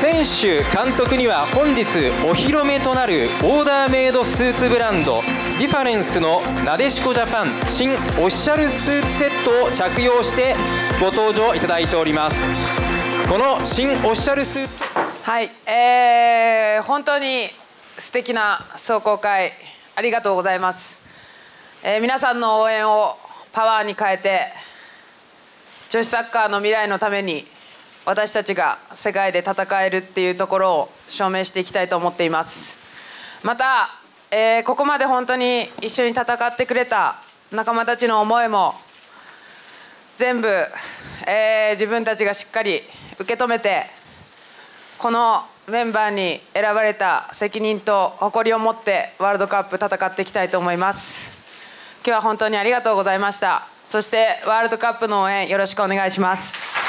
選手監督には本日お披露目となるオーダーメイドスーツブランドディファレンスのなでしこジャパン新オフィシャルスーツセットを着用してご登場いただいております。この新オフィシャルスーツはい、えー、本当に素敵な壮行会ありがとうございます、えー、皆さんの応援をパワーに変えて女子サッカーの未来のために私たちが世界で戦えるっていうところを証明していきたいと思っています。また、えー、ここまで本当に一緒に戦ってくれた仲間たちの思いも全部、えー、自分たちがしっかり受け止めてこのメンバーに選ばれた責任と誇りを持ってワールドカップ戦っていきたいと思います。今日は本当にありがとうございました。そしてワールドカップの応援よろしくお願いします。